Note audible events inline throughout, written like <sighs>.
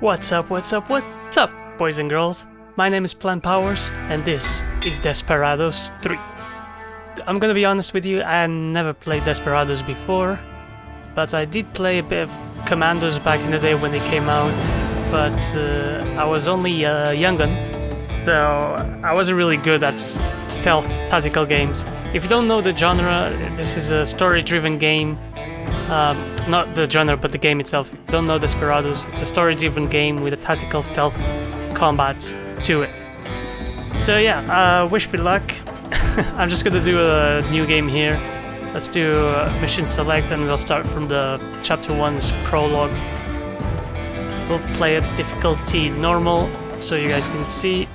What's up, what's up, what's up, boys and girls? My name is Plant Powers, and this is Desperados 3. I'm gonna be honest with you, I never played Desperados before, but I did play a bit of Commandos back in the day when they came out, but uh, I was only a young'un, so I wasn't really good at stealth tactical games. If you don't know the genre, this is a story-driven game um, not the genre, but the game itself. Don't know Desperados. It's a story-driven game with a tactical stealth combat to it. So yeah, uh, wish me luck. <laughs> I'm just gonna do a new game here. Let's do uh, mission select and we'll start from the chapter 1's prologue. We'll play at difficulty normal so you guys can see.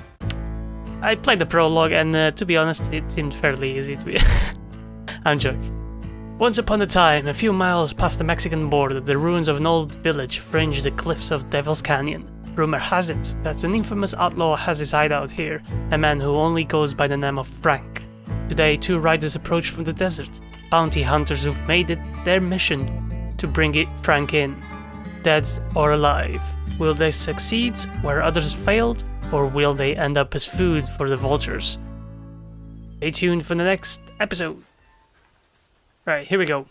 I played the prologue and uh, to be honest it seemed fairly easy to be... <laughs> I'm joking. Once upon a time, a few miles past the Mexican border, the ruins of an old village fringe the cliffs of Devil's Canyon. Rumor has it that an infamous outlaw has his hideout here, a man who only goes by the name of Frank. Today, two riders approach from the desert, bounty hunters who've made it their mission to bring it Frank in, dead or alive. Will they succeed where others failed, or will they end up as food for the vultures? Stay tuned for the next episode. Right, here we go.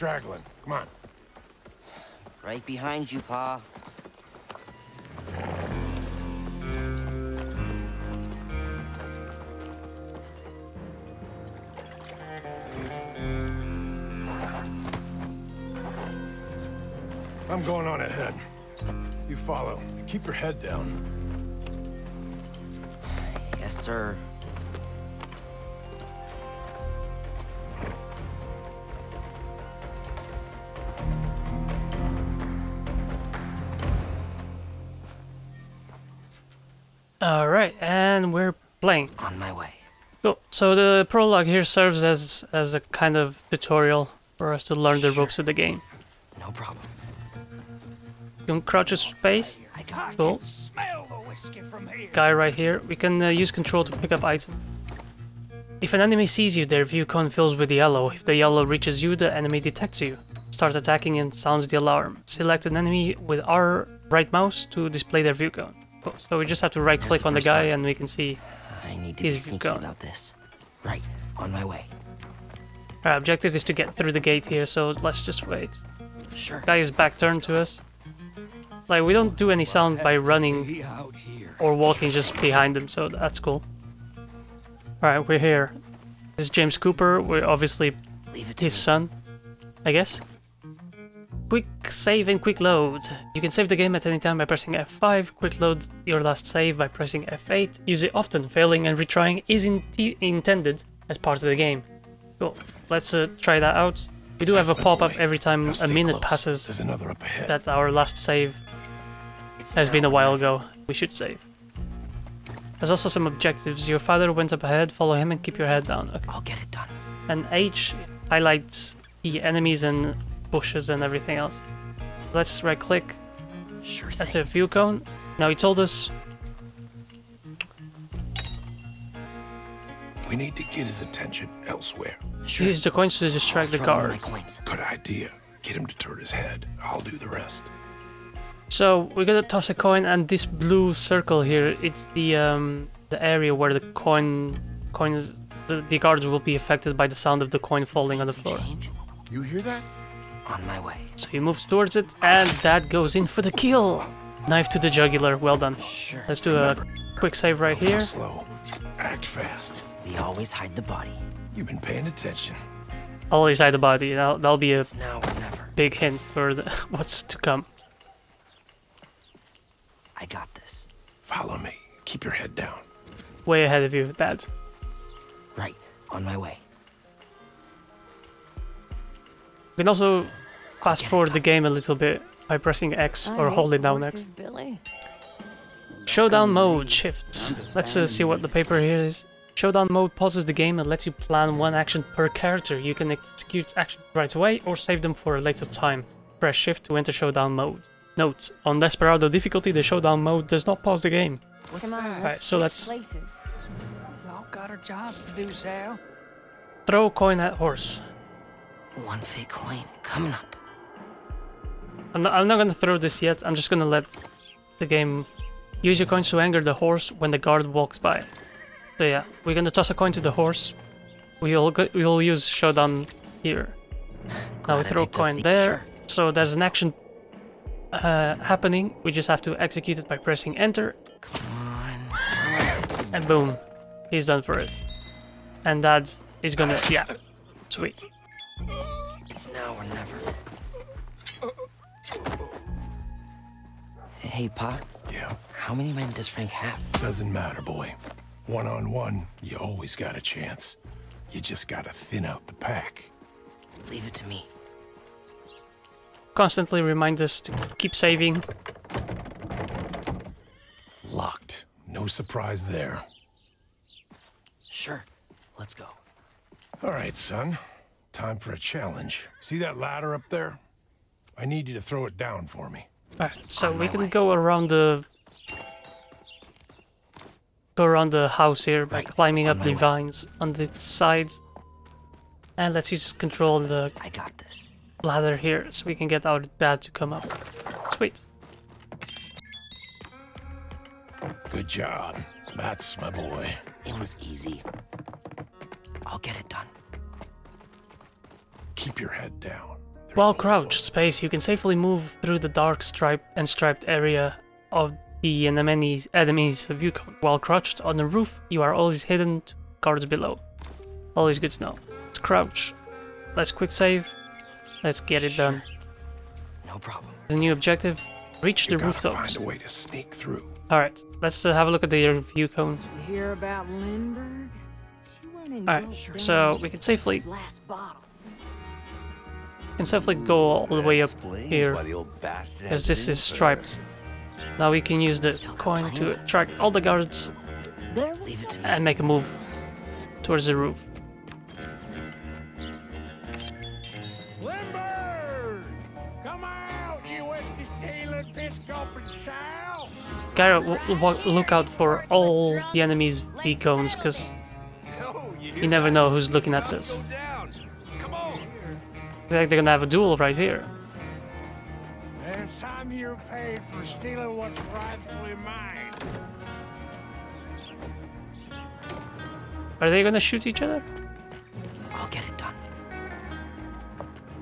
Straggling. Come on. Right behind you, Pa. I'm going on ahead. You follow. Keep your head down. Yes, sir. Alright, and we're playing. On my way. Cool. So the prologue here serves as as a kind of tutorial for us to learn the ropes of the game. No problem. You can crouch a space. Cool. Smell the whiskey from here. Guy right here. We can uh, use control to pick up item. If an enemy sees you, their view cone fills with yellow. If the yellow reaches you, the enemy detects you. Start attacking and sounds the alarm. Select an enemy with R right mouse to display their view cone. Cool. So we just have to right click the on the guy guy. and we can see I need to He's be gone. about this. Right. On my way. our objective is to get through the gate here, so let's just wait. Sure. Guy is back turned to us. Like we don't do any sound by running or walking just behind them, so that's cool. Alright, we're here. This is James Cooper, we're obviously Leave it to his me. son, I guess. Quick save and quick load. You can save the game at any time by pressing F5, quick load your last save by pressing F8. Use it often, failing and retrying is in intended as part of the game. Cool, let's uh, try that out. We do have a pop-up every time a minute passes There's another up ahead. that our last save It's has been a while ago. We should save. There's also some objectives. Your father went up ahead, follow him and keep your head down. Okay. I'll get it done. And H highlights the enemies and bushes and everything else. Let's right click. Sure That's thing. a view cone. Now he told us We need to get his attention elsewhere. Sure. use the coins to distract the throw in my guards. Good idea. Get him to turn his head. I'll do the rest. So we're gonna toss a coin and this blue circle here, it's the um the area where the coin coins the, the guards will be affected by the sound of the coin falling on the floor. change? You hear that? On my way. So he moves towards it and that goes in for the kill. Knife to the jugular, well done. Sure. Let's do a quick save right here. Slow. Act fast. We always hide the body. You've been paying attention. Always hide the body. That'll, that'll be a now or never. big hint for the, <laughs> what's to come. I got this. Follow me. Keep your head down. Way ahead of you, Dad. Right. On my way. We can also fast forward the game a little bit by pressing X or hate holding down X. Billy. Showdown mode shift. Let's uh, see what the paper here is. Showdown mode pauses the game and lets you plan one action per character. You can execute actions right away or save them for a later time. Press shift to enter showdown mode. Note, on Desperado difficulty, the showdown mode does not pause the game. Come on, let's Alright, so switch that's- places. Y'all got our jobs to do, Sal. Throw coin at horse. One fake coin coming up. I'm not, I'm not gonna throw this yet, I'm just gonna let the game use your coins to anger the horse when the guard walks by. So yeah, we're gonna toss a coin to the horse. We'll go, we'll use showdown here. Now we throw a coin there. So there's an action uh, happening. We just have to execute it by pressing enter, and boom, he's done for it. And that is gonna yeah, sweet. It's now or never. Hey, Pa. Yeah, How many men does Frank have? doesn't matter, boy. One on one, you always got a chance. You just gotta thin out the pack. Leave it to me. Constantly remind us to keep saving. Locked. No surprise there. Sure. Let's go. All right, son. Time for a challenge. See that ladder up there? I need you to throw it down for me. Alright, so we can way. go around the go around the house here by Right, climbing on up the way. vines on the sides. And let's use control the I got this. ladder here so we can get our dad to come up. Sweet. Good job. That's my boy. It was easy. I'll get it done. Keep your head down. There's While crouched space, you can safely move through the dark striped and striped area of the enemy's enemy's view. Cone. While crouched on the roof, you are always hidden to guards below. Always good to know. Let's crouch. Let's quick save. Let's get it done. No problem. The new objective: reach You the gotta rooftops. find a way to sneak through. All right, let's uh, have a look at the view cones. You hear about Lindbergh? She went Alright, gulped so we can safely last bottle. Can safely go all the way up here because this is striped. Now we can use the coin to attract all the guards There was Leave it to me. and make a move towards the roof. Lindbergh! Come out, you whiskey stealing, piss gulping sow! Gotta w- w- look out for all the enemy's V cones because you never know who's looking at this. Like they're gonna have a duel right here. And it's time you're paid for stealing what's rightfully mine. Are they gonna shoot each other? I'll get it done.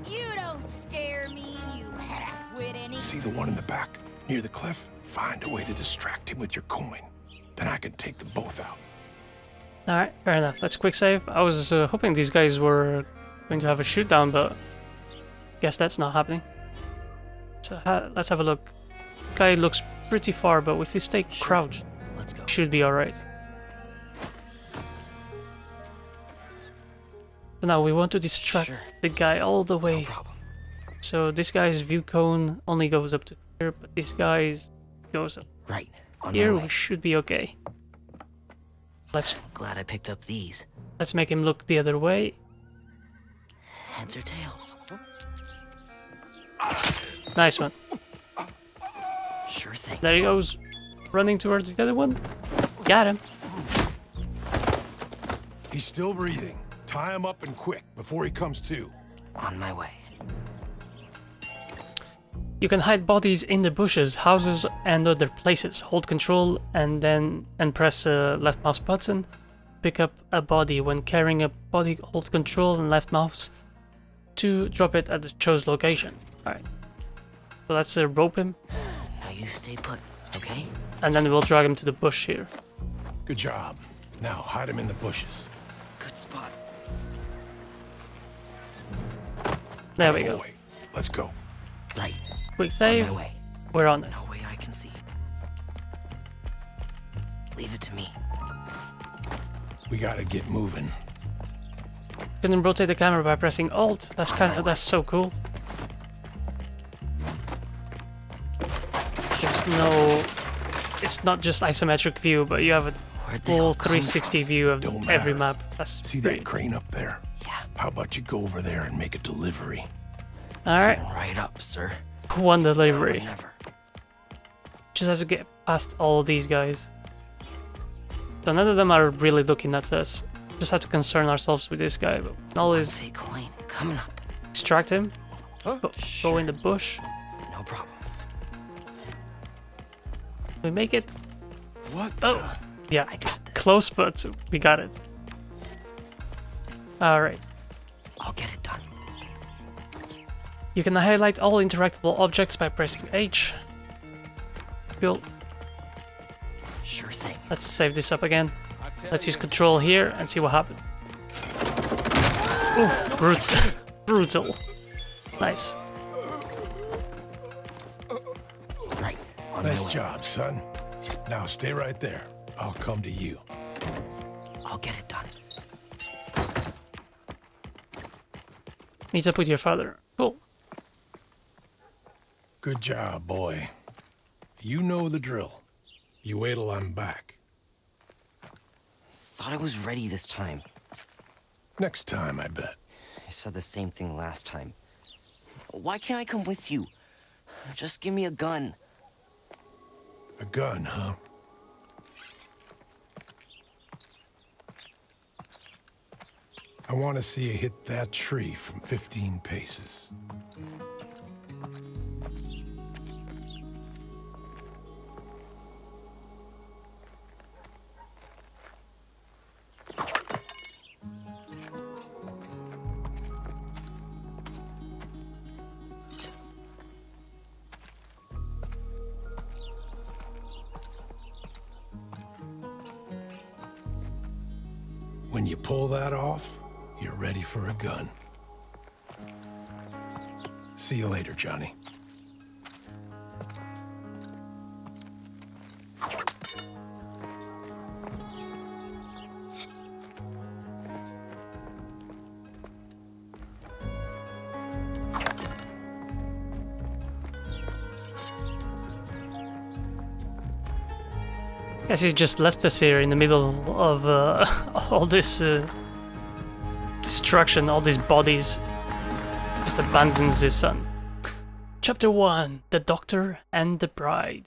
You don't scare me, you half-wit any. See the one in the back, near the cliff? Find a way to distract him with your coin. Then I can take them both out. Alright, fair enough. Let's quick save. I was uh, hoping these guys were going to have a shoot down, but guess that's not happening. So ha let's have a look. Guy looks pretty far, but if we stay crouched, Let's go. should be alright. So now we want to distract Sure. the guy all the No way. problem. So this guy's view cone only goes up to here, but this guy's goes up Right. On here. We should be okay. Let's Glad I picked up these. let's make him look the other way. Heads or tails? Nice one. Sure thing. There he goes, running towards the other one. Got him. He's still breathing. Tie him up and quick before he comes to. On my way. You can hide bodies in the bushes, houses, and other places. Hold control and then and press uh, left mouse button. Pick up a body when carrying a body. Hold control and left mouse to drop it at the chose location. All right. So let's uh, rope him, Now you stay put, okay? and then we'll drag him to the bush here. Good job. Now hide him in the bushes. Good spot. There we go. Boy, let's go. Right. Quick On save. my way. We're on it. No way I can see. Leave it to me. We gotta get moving. You can rotate the camera by pressing Alt. That's kind of that's so cool. No, it's not just isometric view, but you have a full all come 360 view of Don't every matter. map. That's See pretty. that crane up there? Yeah. How about you go over there and make a delivery? All right, Right up, sir. one Now or delivery. Never. Just have to get past all these guys. So none of them are really looking at us. Just have to concern ourselves with this guy. But always Fake coin coming up. extract him. Go, go Sure. in the bush. No problem. We make it. What? Oh, yeah. I got this. Close, but we got it. All right. I'll get it done. You can highlight all interactable objects by pressing H. Cool. Sure thing. Let's save this up again. Let's use control here and see what happens. Ooh, brut <laughs> brutal. Nice. Job, son. Now stay right there. I'll come to you. I'll get it done. Meet up with your father. Cool. Good job, boy. You know the drill. You wait till I'm back. Thought I was ready this time. Next time, I bet. I said the same thing last time. Why can't I come with you? Just give me a gun. A gun, huh? I want to see you hit that tree from 15 paces. When you pull that off, you're ready for a gun. See you later, Johnny. Guess he just left us here in the middle of uh, <laughs> all this uh, destruction, all these bodies. Just abandons his son. Chapter 1 The Doctor and the Bride.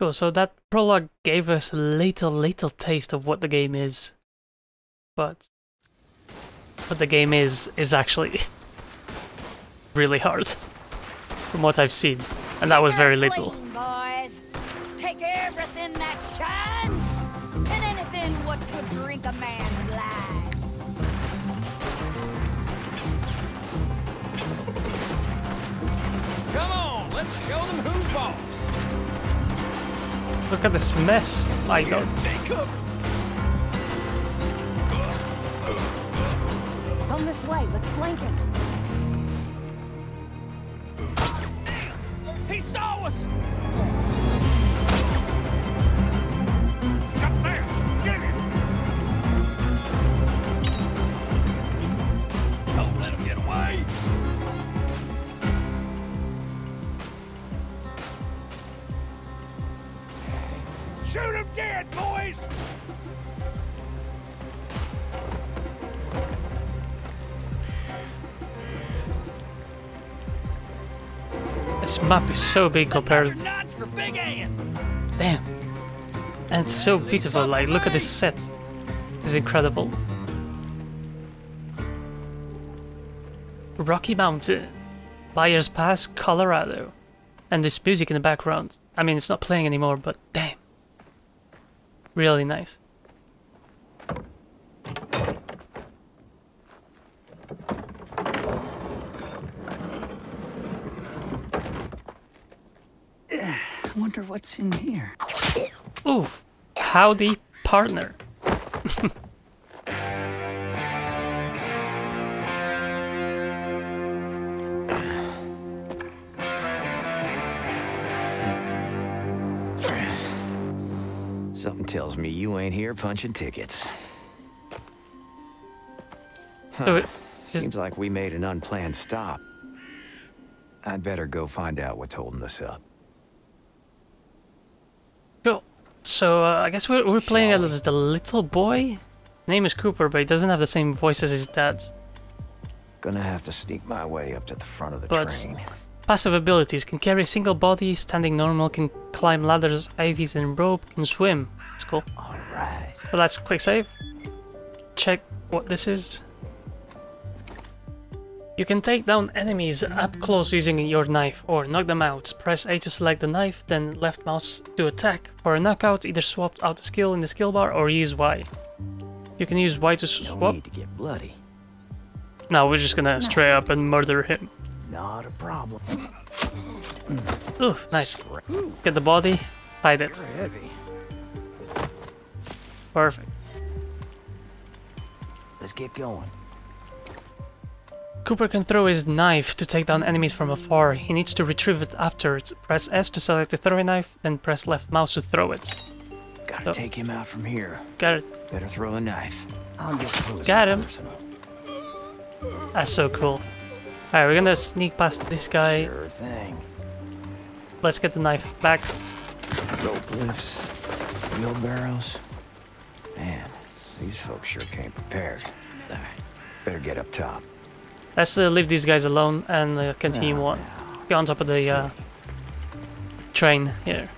Cool, so that prologue gave us a little, little taste of what the game is. But what the game is, is actually <laughs> really hard from what I've seen, and that was very little. Boys. Take everything that shines and anything what could drink a man's life. Come on, let's show them who's boss. Look at this mess. My god. Take. Come this way. Let's flank him. Away. Shoot him dead, boys! Map is so big compared. Your nuts for Big Ann. Damn. And it's so beautiful. Like, look at this set. It's incredible. Rocky Mountain, Byers Pass, Colorado. And this music in the background. I mean, it's not playing anymore, but damn. Really nice. Wonder what's in here. Oof. howdy, partner. Something tells me you ain't here punching tickets. So it, Seems like we made an unplanned stop. I'd better go find out what's holding us up. Cool. So uh, I guess we're, we're playing as the little boy. Name is Cooper, but he doesn't have the same voice as his dad's. Gonna have to sneak my way up to the front of the But train. passive abilities can carry a single body, standing normal, can climb ladders, ivies, and rope, can swim. That's cool. Alright. So that's quick save. Check what this is. You can take down enemies up close using your knife or knock them out. Press A to select the knife, then left mouse to attack. For a knockout, either swap out a skill in the skill bar or use Y. You can use Y to No swap. need to get bloody. No, we're just gonna straight up and murder him. Not a problem. Ooh, nice. Get the body, hide it. Heavy. Perfect. Let's get going. Cooper can throw his knife to take down enemies from afar. He needs to retrieve it afterwards. Press S to select the throwing knife, then press left mouse to throw it. Gotta Oh. take him out from here. Got it. Better throw the knife. I'll get closer. Got him. That's so cool. Alright, we're gonna sneak past this guy. Sure thing. Let's get the knife back. Rope lifts, wheelbarrows. Man, these folks sure came prepared. Alright, better get up top. Let's uh, leave these guys alone and uh, continue on. now. Get on top of the uh, train here.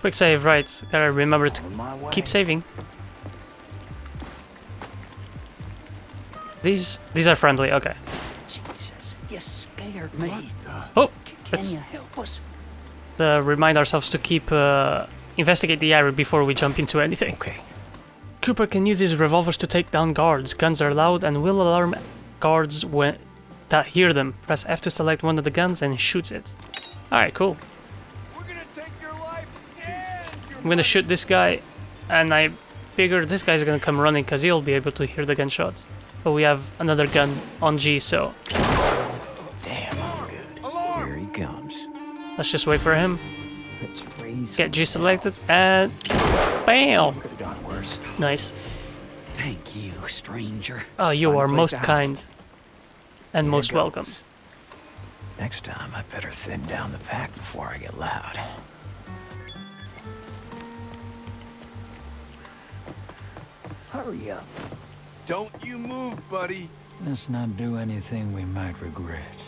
Quick save, right. Gotta remember to On my way. keep saving. These these are friendly, okay. Jesus, you scared me. Oh, Can let's you help us? uh, remind ourselves to keep uh, investigate the area before we jump into anything. Okay. Cooper can use his revolvers to take down guards. Guns are loud and will alarm guards when that hear them. Press F to select one of the guns and shoots it. Alright, cool. We're gonna take your life and your I'm gonna shoot this guy, and I figure this guy's gonna come running because he'll be able to hear the gunshots. But we have another gun on G, so Damn, I'm good. Here he comes. let's just wait for him. Let's raise Get G selected, and BAM! Nice. Thank you, stranger. Oh, you Find are most to hide. kind and Here most welcome. Next time, I better thin down the pack before I get loud. Hurry up. Don't you move, buddy. Let's not do anything we might regret.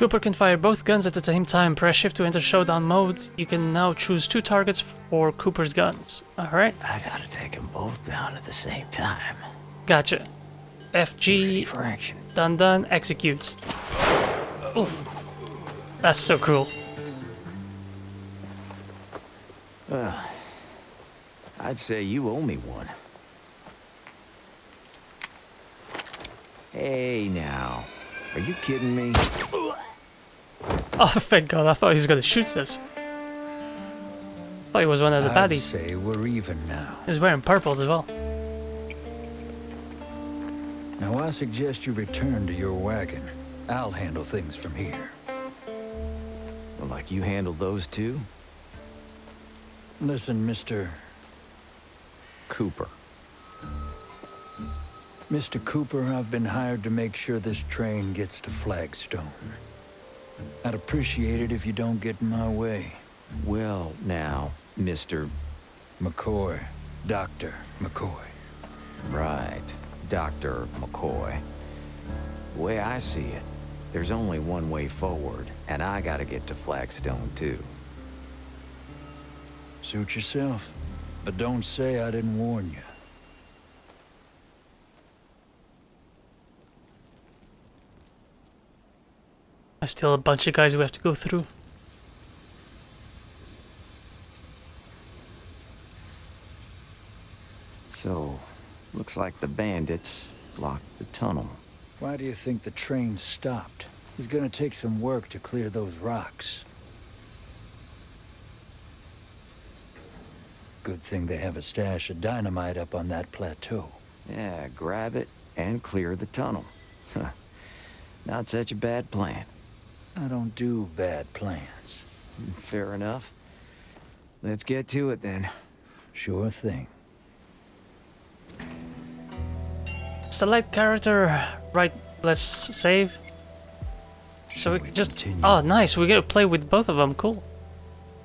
Cooper can fire both guns at the same time. Press shift to enter showdown mode. You can now choose two targets for Cooper's guns. Alright, I gotta take them both down at the same time. gotcha. Ready FG, for action. done done, executes. Oof. That's so cool. Uh, I'd say you owe me one. Hey now, are you kidding me? Oh, <laughs> thank god, I thought he was gonna shoot us. thought he was one of the I'd baddies. say we're even now. He was wearing purples as well. Now I suggest you return to your wagon. I'll handle things from here. Well, like you handled those two? Listen, Mr. Cooper. Mr. Cooper, I've been hired to make sure this train gets to Flagstone. I'd appreciate it if you don't get in my way. Well, now, Mr. McCoy. Dr. McCoy. Right, Dr. McCoy. The way I see it, there's only one way forward, and I gotta get to Flagstone, too. Suit yourself. But don't say I didn't warn you. There's still a bunch of guys we have to go through. So, looks like the bandits blocked the tunnel. Why do you think the train stopped? It's gonna take some work to clear those rocks. Good thing they have a stash of dynamite up on that plateau. Yeah, grab it and clear the tunnel. <laughs> Not such a bad plan. I don't do bad plans. Fair enough. Let's get to it then. Sure thing. Select character. Right, let's save. So we can just... continue? Oh, nice. We get to play with both of them. Cool.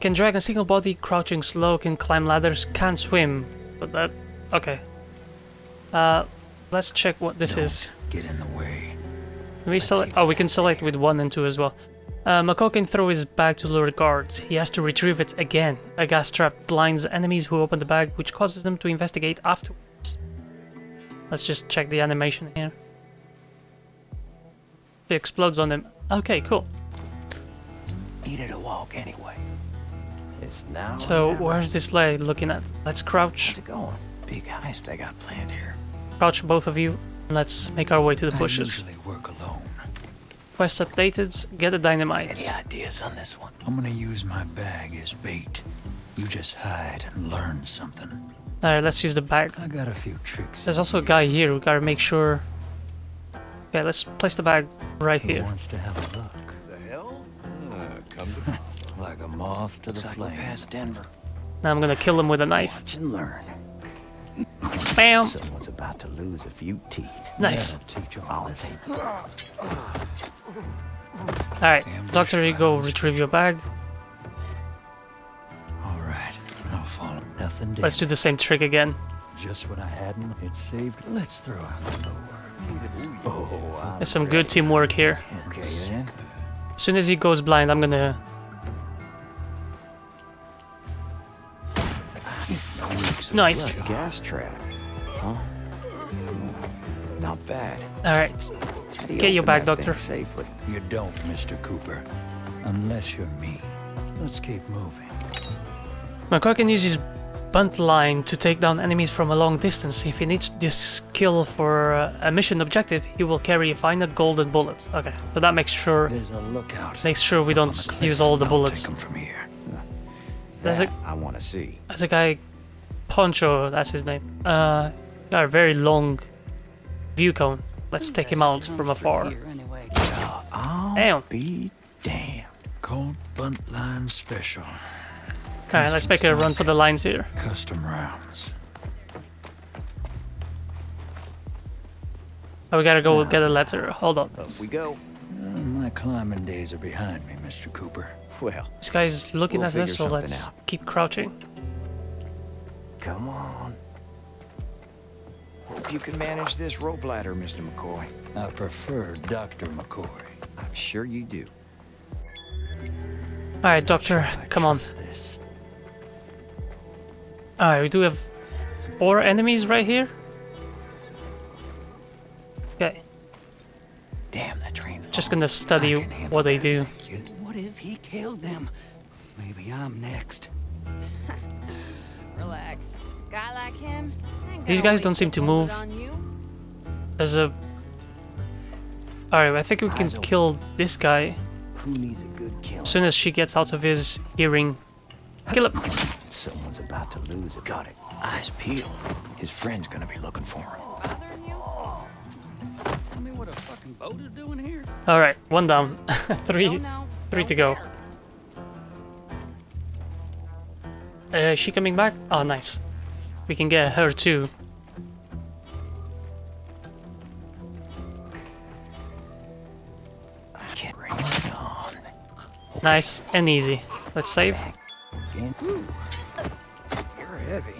Can drag a single body, crouching slow, can climb ladders, can't swim. But that... Okay. Uh, let's check what this is. Get in the way. Can we select? Oh, we can select with one and two as well. Uh, McCoy can throw his bag to lure guards. He has to retrieve it again. A gas trap blinds enemies who open the bag, which causes them to investigate afterwards. Let's just check the animation here. It explodes on them. Okay, cool. Needed a walk anyway. It's now. So where's this lay looking at? Let's crouch. How's it going? Big heist they got planned here. Crouch both of you. And Let's make our way to the bushes. usually work alone. Quest updated. Get the dynamite. Any ideas on this one? I'm gonna use my bag as bait. You just hide and learn something. Alright, let's use the bag. I got a few tricks. There's also a guy here. We gotta make sure. Okay, let's place the bag right Who here. wants to have a look? The hell? Uh, come to <laughs> Like a moth to Looks the like we're flame. past Denver. Now I'm gonna kill him with a knife. Watch and learn. Bam! Someone's about to lose a few teeth. Nice. Alright, Doctor, you go retrieve your bag. All right, I'll follow. Nothing did. Let's do the same trick again. Just when I hadn't, it saved. Let's throw out the lure. Oh, There's some good teamwork here. okay then. As soon as he goes blind, I'm gonna... Nice. blood. Gas trap. Huh? Not bad. Alright, How you Get your bag, Doctor. Safely. You don't, Mr. Cooper. Unless you're me. Let's keep moving. McCoy can use his Buntline to take down enemies from a long distance. If he needs this skill for uh, a mission objective, he will carry a final golden bullet. Okay, so that makes sure There's a lookout. makes sure we don't use all the I'll bullets. Take 'em from here. There's That a I want to see. there's a guy, Poncho, that's his name. Uh, got a very long view cone. Let's take him out from afar. I'll Damn. be damned. Cold bunt line special. Alright, let's make a run for the lines here. Custom rounds. Oh, we gotta go get a letter. Hold on. Up we go. Uh, my climbing days are behind me, Mr. Cooper. Well, This guy's looking We'll at us, figure so let's out. keep crouching. Come on. Hope you can manage this rope ladder, Mr. McCoy. I prefer Dr. McCoy. I'm sure you do. Alright, Doctor, I come on. trust This. Alright, we do have four enemies right here. Okay, Damn, that train's just gonna study I can handle what they do. What if he killed them? Maybe I'm next. <laughs> Relax. Guy like him? These guys don't seem to move. on you. There's a... Alright, I think we can kill this guy Who needs a good kill? as soon as she gets out of his hearing. Kill him. Someone's about to lose it. Got it. Eyes peeled. His friend's gonna be looking for him. Bothering you? Tell me what a fucking boat is doing here. Alright, one down. <laughs> three, No, no. three to go. Uh, is she coming back? Oh, nice. We can get her too. I can't bring it on. Nice and easy. Let's save. You're heavy.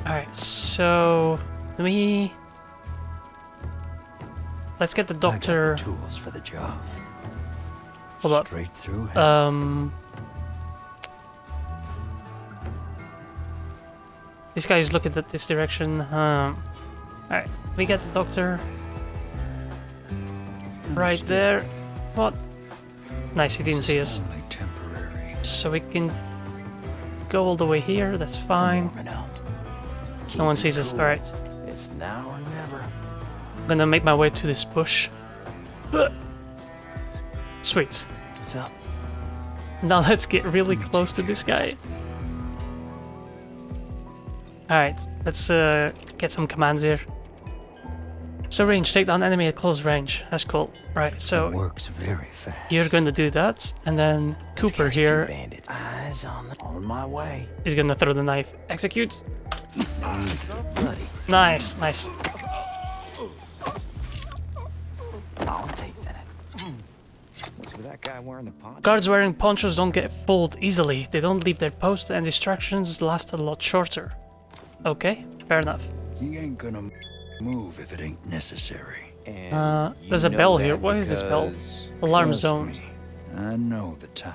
Alright, so... Let me... Let's get the I got the doctor... tools for the job. Hold up. Straight through. Um... This guy is looking at this direction. Um, Alright, we get the doctor right there. What? Nice, he didn't see us. So we can go all the way here, that's fine. Warming up. No one sees us, alright. It's now or never. I'm gonna make my way to this bush. Sweet. What's up? Now let's get really close to this guy. Alright, let's uh, get some commands here. So range, take down enemy at close range. That's cool. Right, so Works very fast. you're gonna do that, and then Cooper Catch a few here Bandits. Eyes on the on my way. is gonna throw the knife. Execute. Nice, nice. I'll take that. That guy wearing the poncho? Guards wearing ponchos don't get fooled easily. They don't leave their post, and distractions last a lot shorter. Okay, fair enough. He ain't gonna move if it ain't necessary. And Uh, there's a bell here. What is this bell? Alarm Trust zones. me, I know the type.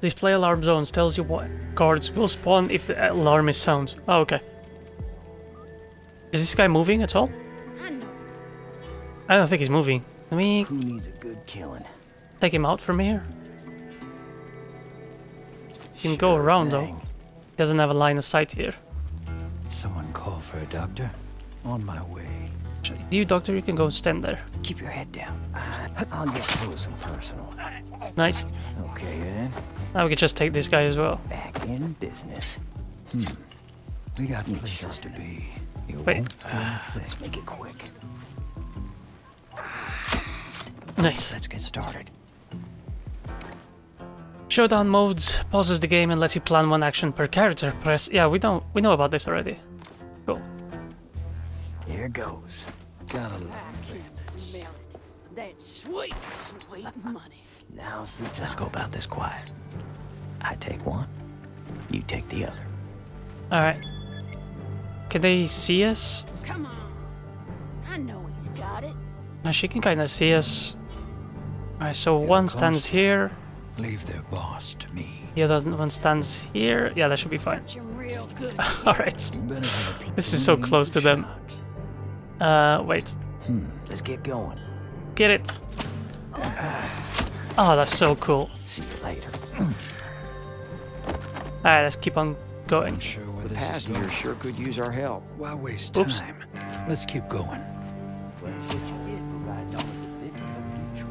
Display alarm zones tells you what guards will spawn if the alarm is sounds. Oh, okay. Is this guy moving at all? I don't think he's moving. Let me Who needs a good killing? take him out from here. He can go around though. thing. Doesn't have a line of sight here. For a doctor? On my way. You, doctor, you can go stand there. Keep your head down. I- I'll get close and personal. Nice. Okay then. Now we can just take this guy as well. Back in business. Hmm. We got places to be. You Wait. won't feel a thing. Let's make it quick. Nice. Let's get started. Showdown modes pauses the game and lets you plan one action per character. Press. Yeah, we don't. We know about this already. Cool. Here goes. Gotta love Smell it. That sweet, sweet money. Now's the time. Let's go about this quiet. I take one. You take the other. All right. Can they see us? Come on. I know he's got it. Uh, she can kind of see us. All right. So one stands here. Leave their boss to me. The other one stands here. Yeah, that should be fine. Search him real good. <laughs> All right. You better have a This is so close to them. Shot. Uh, wait. Let's get going. Get it. Oh, that's so cool. See you later. All right, let's keep on going. I'm sure where The this is passengers sure could use our help. Why waste Oops. time? Let's keep going.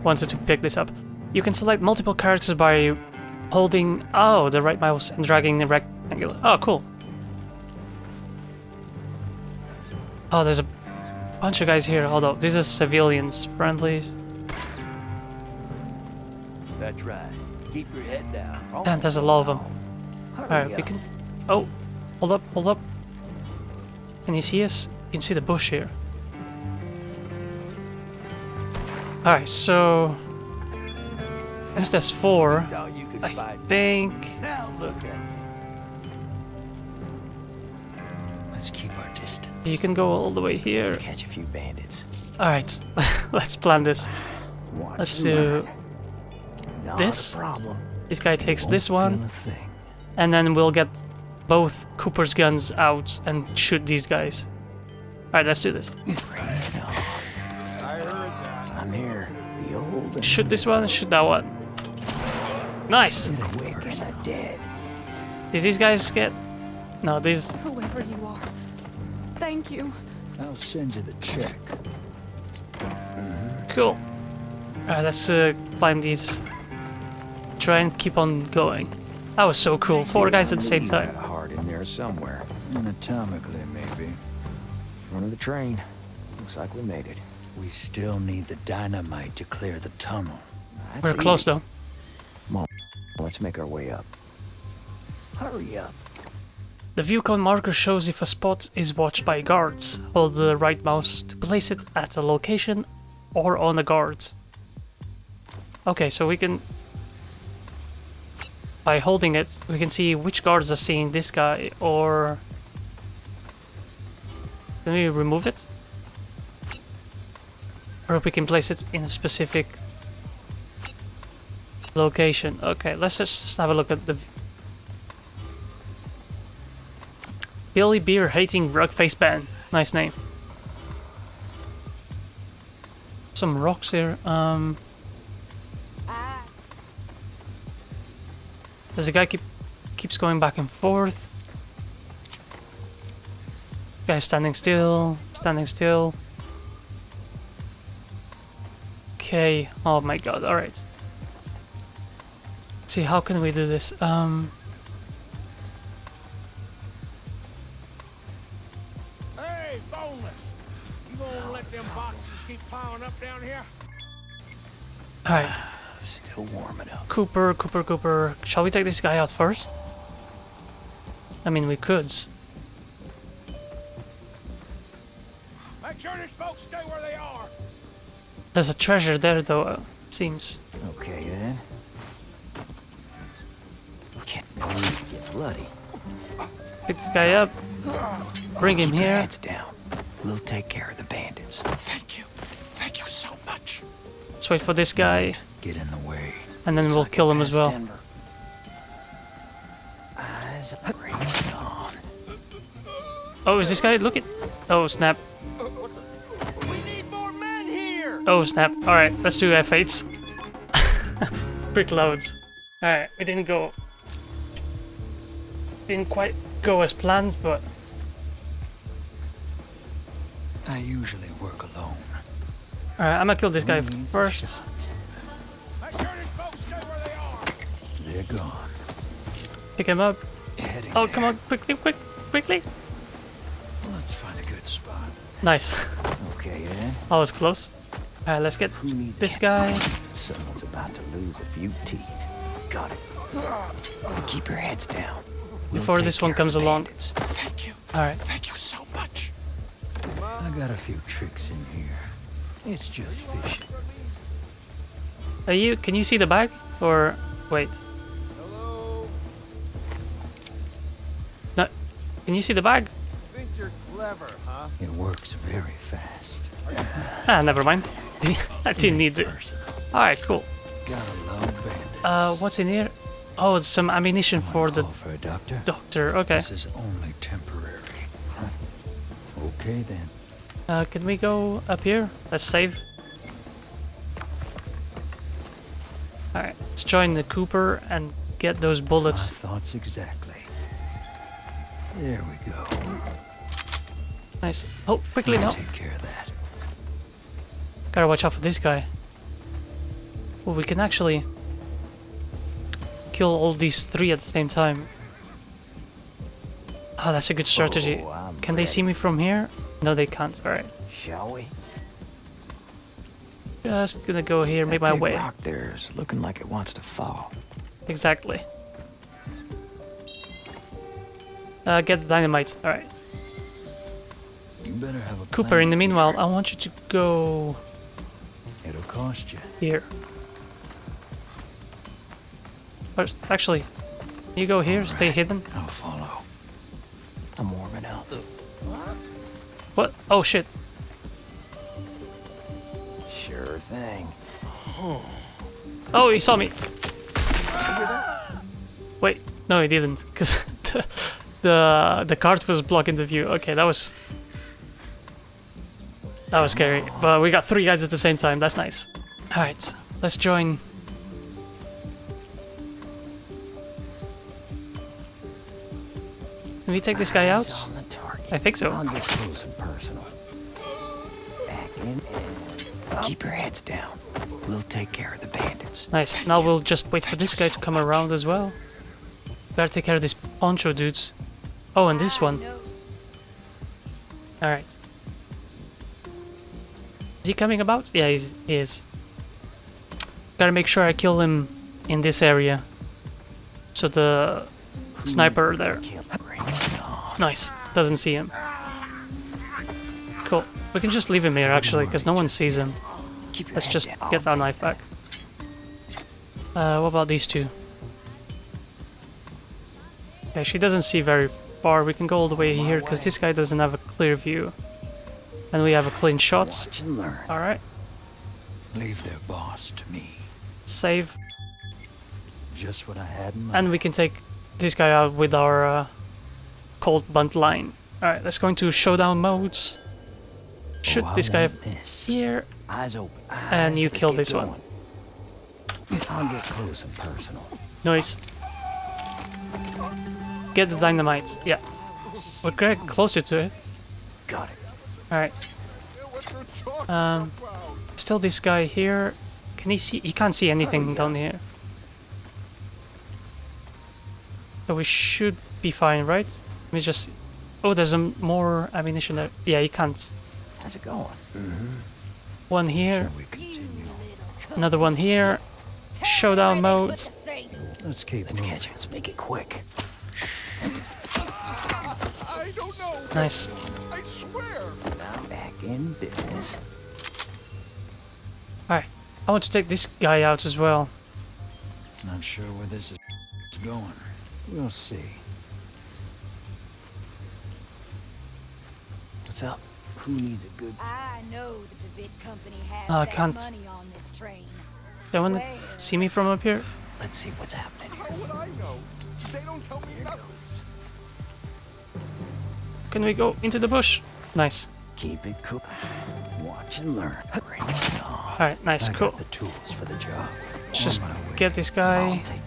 wanted to pick this up. You can select multiple characters by holding oh the right mouse and dragging the rectangular. Oh, cool. Oh, there's a bunch of guys here. Hold up, these are civilians, friendlies. That's right. Keep your head down. Damn, there's a lot of them. Alright, we can. Oh, hold up, hold up. Can you see us? You can see the bush here. Alright, so. Since there's four, How I think. Now look at. Let's keep. You can go all the way here. Let's catch a few bandits. Alright, <laughs> let's plan this. Watch Let's do. Not this. problem. This guy takes this one, thing. and then we'll get both Cooper's guns out and shoot these guys. Alright, let's do this. I'm here. The old Shoot this one, shoot that one. Nice! the quick and dead. Did these guys get. No, these. Whoever you are, thank you. I'll send you the check. Cool. Alright, let's uh, climb these. Try and keep on going. That was so cool. Four guys at the same You got time. a heart in there somewhere. Anatomically, maybe. Front of the train. Looks like we made it. We still need the dynamite to clear the tunnel. That's We're close easy. though. Let's make our way up. Hurry up. The view cone marker shows if a spot is watched by guards. Hold the right mouse to place it at a location or on a guard. Okay, so we can. By holding it, we can see which guards are seeing this guy or. Can we remove it? Or we can place it in a specific location. Okay, let's just have a look at the Billy Beer hating rug face band. Nice name. Some rocks here. Um, there's a guy keep keeps going back and forth. Guy standing still, standing still. Okay. Oh my god. All right. see how can we do this? Um. Down here? Alright. <sighs> Still warming up. Cooper, Cooper, Cooper. Shall we take this guy out first? I mean, we could. Make sure these folks stay where they are. There's a treasure there, though, uh, seems. Okay then. We can't no need to get bloody. Pick this guy up. Bring him here. heads down. We'll take care of the bandits. Thank you. Thank you so much. Let's wait for this guy, Get in the way. and then we'll kill him as well. Denver. Eyes up, bring it on. Oh, is this guy? Look at. Oh, snap. We need more men here! Oh, snap. Alright, let's do F8s. Brick <laughs> loads. Alright, we didn't go. Didn't quite go as planned, but. I usually work alone. Alright, I'm gonna kill this guy mm, first. Make sure these folks stay where they are. Gone. Pick him up. Heading Oh, there. come on, quickly, quick, quickly. Let's find a good spot. Nice. Okay yeah. I was close. Alright, let's get this guy. Someone's about to lose a few teeth. Got it. Keep your heads down. We'll Before this one comes along. bandits. Thank you. Alright. Thank you so much. I got a few tricks in here. It's just fishing. Are you? Can you see the bag? Or wait? Hello. No. Can you see the bag? Think you're clever, huh? It works very fast. <laughs> Ah, never mind. <laughs> I didn't need it. Alright, cool. Gotta love bandits. Uh, what's in here? Oh, it's some ammunition for the for a doctor. doctor. Okay. This is only temporary. Okay then. Uh, can we go up here? Let's save. Alright, let's join the Cooper and get those bullets. My thoughts exactly. There we go. Nice. Oh, quickly now. Take care of that. Gotta watch out for this guy. Well, we can actually kill all these three at the same time. Oh, that's a good strategy. Oh, Can they see me from here? No, they can't. Alright. Shall we? Just gonna go here, make that my big way. rock there's looking like it wants to fall. Exactly. Uh, get the dynamite. Alright. You better have a Cooper, in the meanwhile, I want you to go It'll cost you. here. First, actually, you go here, stay hidden. I'll follow. What? Oh shit. Sure thing. Oh, he saw me. Wait, no, he didn't, because <laughs> the, the the cart was blocking the view. Okay, that was that was scary. But we got three guys at the same time. That's nice. All right, let's join. Can we take this guy out? On. I think so. I'll get close and personal. Back in and keep your heads down. We'll take care of the bandits. Nice. Now we'll just wait for this guy to come around as well. Gotta take care of these poncho dudes. Oh, and this one. Alright. Is he coming about? Yeah, he is. Gotta make sure I kill him in this area. So the sniper there. Kill bring it on. Nice. Doesn't see him. Cool. We can just leave him here actually, because no one sees him. Let's just get our knife back. Uh, what about these two? Okay, she doesn't see very far. We can go all the way here because this guy doesn't have a clear view. And we have a clean shot. Watch and learn. Alright, Leave their boss to me. save. Just what I had in mind. And we can take this guy out with our uh, Colt Buntline. Alright, let's go into showdown modes. Shoot Oh, this guy miss. here. Eyes open. And you kill this one. going. I'll get close and personal. Noise. Get the dynamite. Yeah. We're getting closer to it. Got it. Alright. Um, still this guy here. Can he see? He can't see anything down here. So we should be fine, right? Let me just... Oh, there's a m- more ammunition there. Yeah, you can't. How's it going? Mm-hmm. One here, We another one here. Showdown mode. Let's keep Let's moving. catch it. Let's make it quick. I don't know. Nice. I swear. Now back in business. Alright. I want to take this guy out as well. Not sure where this is going. We'll see. What's up? Who needs a good I know the DeVitt Company has Oh, I can't. money on this train. Don't want to see me from up here? Let's see what's happening here. How would I know? They don't tell me nothing. Can we go into the bush? Nice. Keep it cool. Watch and learn. Bring it on. Alright, nice, I cool. the tools for the job. Let's just On my way. get this I'll guy. take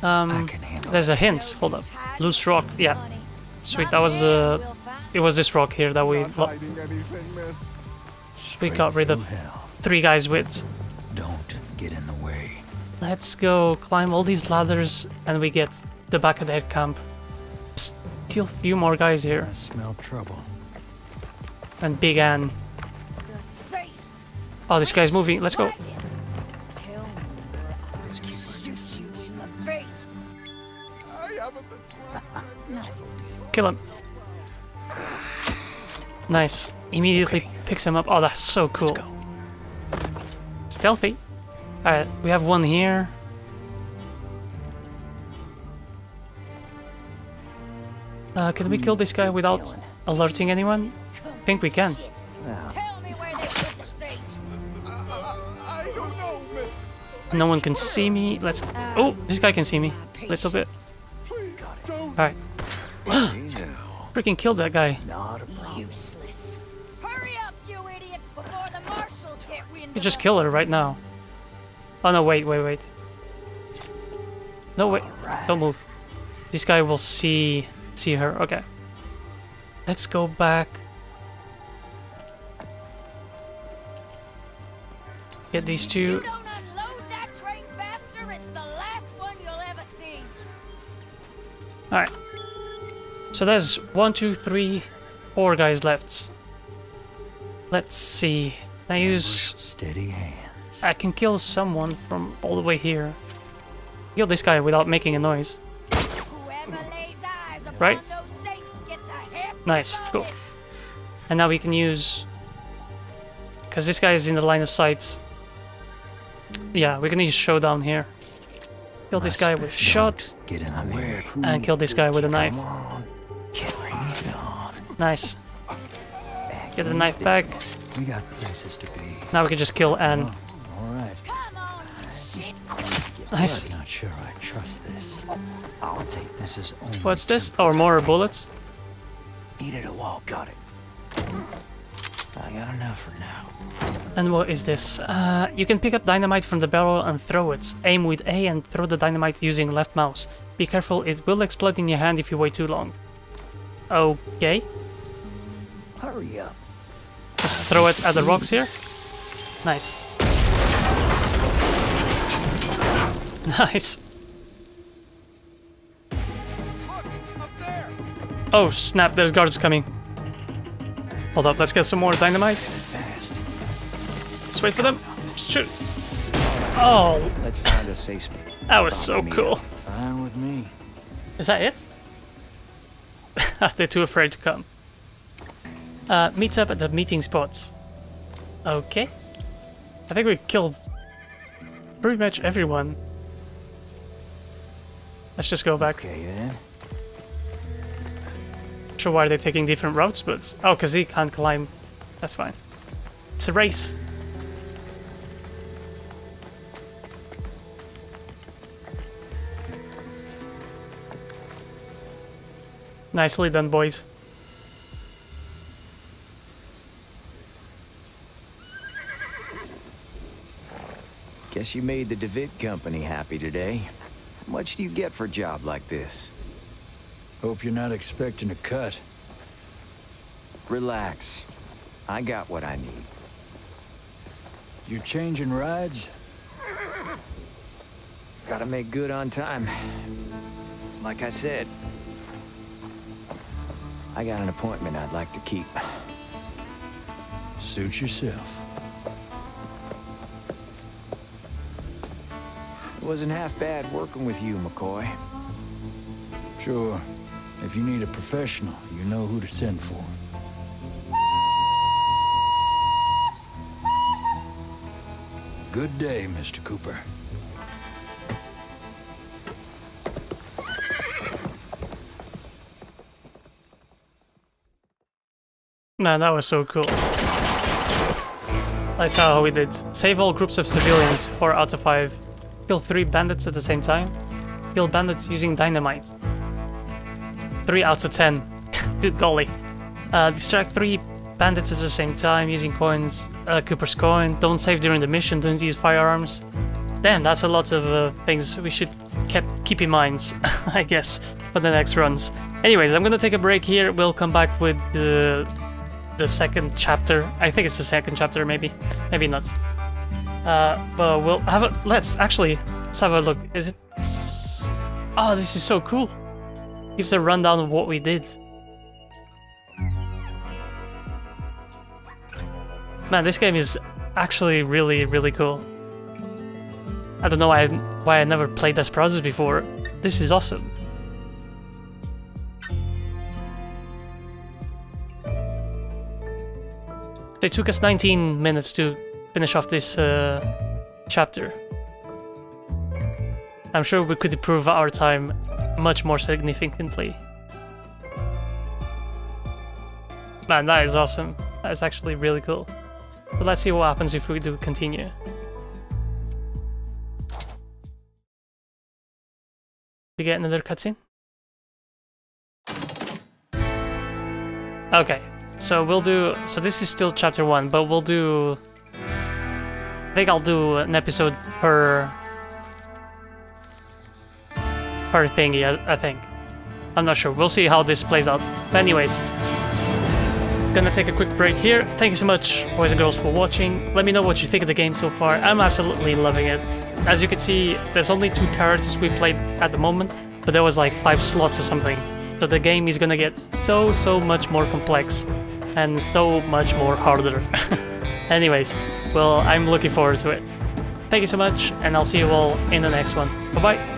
that. Um, there's a hint. Hold up. Loose rock. Yeah. Money. Sweet, that was the... It was this rock here that we... Not lo- hiding anything, miss. We got rid of hell. three guys with. Don't get in the way. Let's go climb all these ladders and we get the back of the head camp. Still a few more guys here. I smell trouble. And Big Ann. Oh, this guy's moving. Let's go. Kill him. Nice. Immediately picks him up. Oh, that's so cool. Stealthy. Alright, we have one here. Uh, can we kill this guy without alerting anyone? I think we can. Shit. Tell me where they put the safes. I don't know, miss. No one can see me. Let's. Oh, this guy can see me. Little bit. Please don't. Alright. Freaking killed that guy. Not a problem. Useless. Hurry up, you idiots, before the marshals get wind You just us. kill her right now. Oh no, wait, wait, wait. No, wait. Don't move. This guy will see see her. Okay. Let's go back. Get these You two. don't unload that train faster, it's the last one you'll ever see. Alright. So there's one, two, three, four guys left. Let's see. Can I use... Steady hands. I can kill someone from all the way here. Kill this guy without making a noise. Whoever lays eyes upon Right. those safes gets a hefty Nice, cool. And now we can use... Because this guy is in the line of sight. Yeah, we can use Showdown here. Kill this guy with shot. Get in the way. And kill this guy with a knife. Nice. Get the knife back. We got places to be. Now we can just kill Anne. All right. Come on, you shit. Nice. Not sure I trust this. I'll take This is only What's this? Oh, more bullets? Needed a wall. Got it. I got enough for now. And what is this? Uh, you can pick up dynamite from the barrel and throw it. Aim with A and throw the dynamite using left mouse. Be careful, it will explode in your hand if you wait too long. Okay. Hurry up. Just throw it at the rocks here. Nice. <laughs> Nice. Look, up there. Oh snap, there's guards coming. Hold up, let's get some more dynamite. Fast. Just wait for them. Shoot. Oh, Let's find a safe spot. that was so cool. up. Fine with me. Is that it? <laughs> They're too afraid to come. Uh, meets up at the meeting spots. Okay. I think we killed pretty much everyone. Let's just go back. Okay then. Not sure why are they're taking different routes, but oh, because he can't climb. That's fine. It's a race. Nicely done, boys. Guess you made the DeVitt Company happy today. How much do you get for a job like this? Hope you're not expecting a cut. Relax. I got what I need. You're changing rides? Gotta make good on time. Like I said, I got an appointment I'd like to keep. Suit yourself. Wasn't half bad working with you, McCoy. Sure. If you need a professional, you know who to send for. Good day, Mr. Cooper. Man, that was so cool. I saw how we did. Save all groups of civilians, 4 out of 5. Kill 3 bandits at the same time. Kill bandits using dynamite. 3 out of 10. <laughs> Good golly. Uh, distract 3 bandits at the same time using coins. Uh, Cooper's coin. Don't save during the mission. Don't use firearms. Damn, that's a lot of uh, things we should keep, keep in mind, <laughs> I guess, for the next runs. Anyways, I'm gonna take a break here. We'll come back with the the second chapter. I think it's the second chapter, maybe, maybe not. Uh, well, we'll have a. Let's actually let's have a look. Is it? Oh, this is so cool. Gives a rundown of what we did. Man, this game is actually really, really cool. I don't know why I, why I never played Desperados before. This is awesome. It took us 19 minutes to finish off this uh, chapter. I'm sure we could improve our time much more significantly. Man, that is awesome. That is actually really cool. But let's see what happens if we do continue. We get another cutscene? Okay, so we'll do... So this is still chapter 1, but we'll do... I think I'll do an episode per... Per thingy, I, I think. I'm not sure. We'll see how this plays out. But anyways, gonna take a quick break here. Thank you so much, boys and girls, for watching. Let me know what you think of the game so far. I'm absolutely loving it. As you can see, there's only two cards we played at the moment, but there was like five slots or something. So the game is gonna get so, so much more complex and so much more harder. <laughs> Anyways, well, I'm looking forward to it. Thank you so much, and I'll see you all in the next one. Bye-bye!